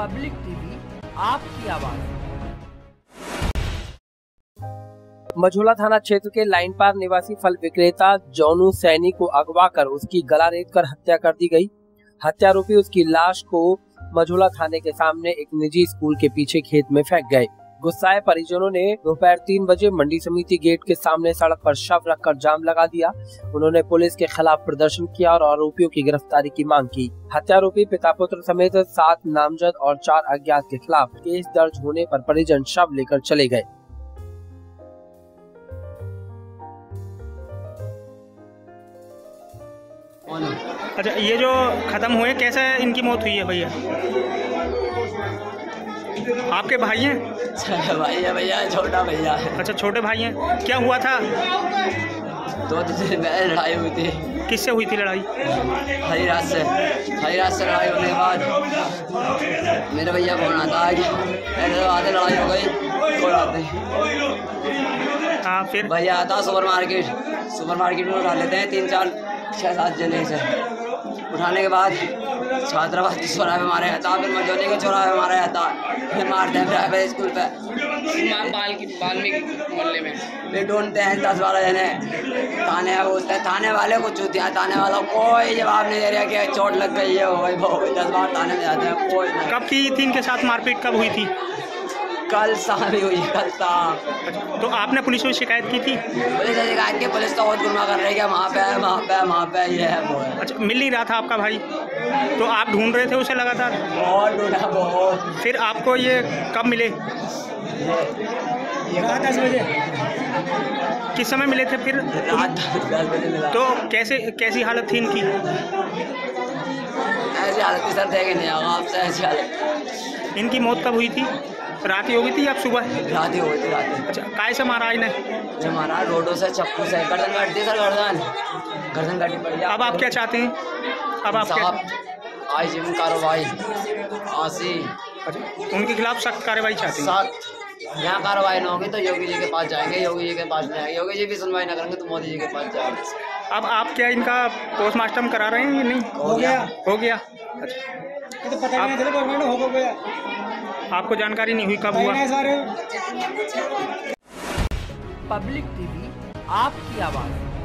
Public TV, आपकी आवाज़। मझोला थाना क्षेत्र के लाइन पार निवासी फल विक्रेता जोनू सैनी को अगवा कर उसकी गला रेत कर हत्या कर दी गई। हत्यारोपी उसकी लाश को मझोला थाने के सामने एक निजी स्कूल के पीछे खेत में फेंक गए। गुस्साए परिजनों ने दोपहर तीन बजे मंडी समिति गेट के सामने सड़क पर शव रखकर जाम लगा दिया। उन्होंने पुलिस के खिलाफ प्रदर्शन किया और आरोपियों की गिरफ्तारी की मांग की। हत्यारोपी पिता पुत्र समेत सात नामजद और चार अज्ञात के खिलाफ केस दर्ज होने पर परिजन शव लेकर चले गए। अच्छा ये जो ख़त्म हुए, कैसे इनकी मौत हुई है भैया? आपके भाई हैं? भाई है भैया छोटा भैया है। अच्छा छोटे भाई हैं। क्या हुआ था? दो दिन पहले लड़ाई हुई थी। किससे हुई थी लड़ाई? हरी रात से। हरी रात से लड़ाई होने के बाद मेरे भैया फ़ोन आता है कि तो आते लड़ाई हो गई नहीं। हाँ फिर? भैया आता सुपर मार्केट। सुपर मार्केट में उठा लेते हैं तीन चार छः सात जने से। उठाने के बाद छात्रावास के चौराहे पे मारे जाता फिर मजोली के चौराहे पे मारा जाता फिर मारते हैं प्राइवेट स्कूल पे। वाल्मीकि मोहल्ले में। फिर ढूंढते हैं दस बारह जने। थाने बोलते हैं थाने वाले को चूतिया थाने वाला कोई जवाब नहीं दे रहा कि चोट लग गई है वो दस बार थाने में जाते हैं कोई कब की थी इनके साथ मारपीट कब हुई थी? कल ही हुई कल शाम। तो आपने पुलिस में शिकायत की थी? पुलिस ने शिकायत की पुलिस तो बहुत गुरमा कर रही है वहाँ पे है वहाँ पे है वहाँ पे ये है वो है। अच्छा मिल नहीं रहा था आपका भाई? तो आप ढूंढ रहे थे उसे लगातार? बहुत ढूंढा बहुत। फिर आपको ये कब मिले? दस बजे। किस समय मिले थे फिर? रात दस बजे मिला। तो कैसे कैसी हालत थी इनकी? ऐसी हालत की सर देखे नहीं आगा आपसे ऐसी हालत। इनकी मौत कब हुई थी? रात ही हो गई थी आप सुबह? रात ही हुई थी रात ही। अच्छा काय से महाराज इन्हें? जब हमारा रोडों से चप्पू से। गर्दन काट दी सर गर्दन। गर्दन काटी पड़ी अब आप क्या चाहते हैं? अब आप क्या आई जिम कार्रवाई। आसी अच्छा उनके खिलाफ सख्त कार्रवाई चाहते हैं? यहाँ कार्रवाई ना होगी तो योगी जी के पास जाएँगे योगी जी के पास आएँगे। योगी जी भी सुनवाई ना करेंगे तो मोदी जी के पास जाएँगे। अब आप क्या इनका पोस्टमार्टम करा रहे हैं या नहीं? हो गया। हो गया। अच्छा। आप- आपको जानकारी नहीं हुई कब हुआ? पब्लिक टीवी आपकी आवाज़।